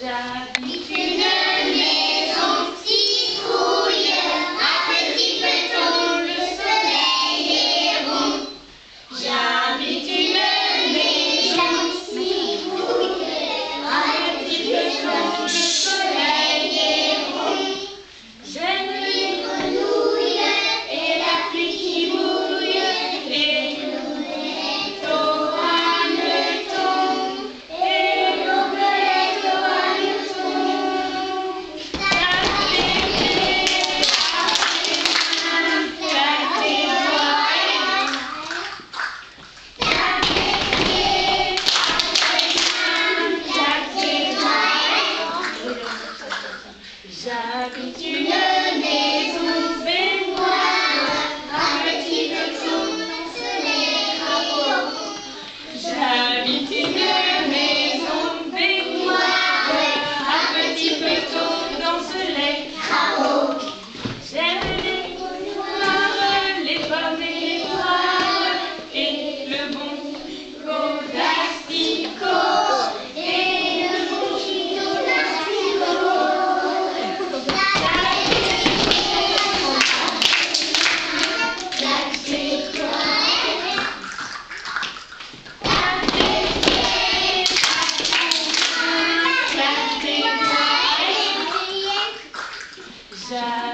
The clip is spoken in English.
J'habite une J'habite J'habite